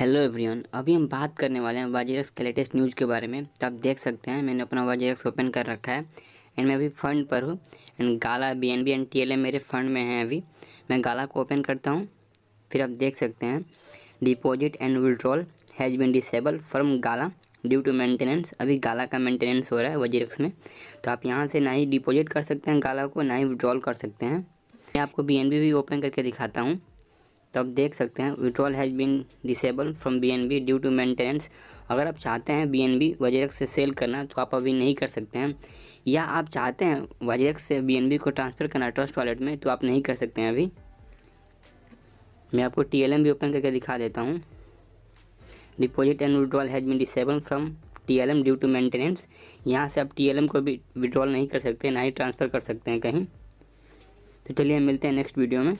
Hello everyone अभी हम बात करने वाले हैं वाजीरक्स के लेटेस्ट न्यूज़ के बारे में। तो आप देख सकते हैं, मैंने अपना वाजीरक्स ओपन कर रखा है। एंड मैं अभी फंड पर हूँ। And Gala B N B and T मेरे फंड में हैं अभी। मैं गाला को ओपन करता हूँ। फिर आप देख सकते हैं deposit and withdrawal has been disable from Gala due to maintenance अभी गाला का मेंटेनेंस हो रहा है वजीरक्स में। तो आप यहाँ से ना ही डिपॉजिट कर सकते हैं गाला को, ना ही विड्रॉल कर सकते हैं। मैं आपको बी भी ओपन करके दिखाता हूँ। तो आप देख सकते हैं withdrawal has been disable from B N B due to maintenance अगर आप चाहते हैं बी एन बी वजीरक्स से सेल करना तो आप अभी नहीं कर सकते हैं। या आप चाहते हैं वजीरक्स से बी एन बी को ट्रांसफ़र करना ट्रस्ट वॉलेट में तो आप नहीं कर सकते हैं अभी। मैं आपको टी एल एम भी ओपन करके दिखा देता हूँ। Deposit and withdrawal has been disable from T L M due to maintenance यहाँ से आप टी एल एम को भी विड्रॉल नहीं कर सकते, ना ही ट्रांसफ़र कर सकते हैं कहीं। तो चलिए मिलते हैं नेक्स्ट वीडियो में।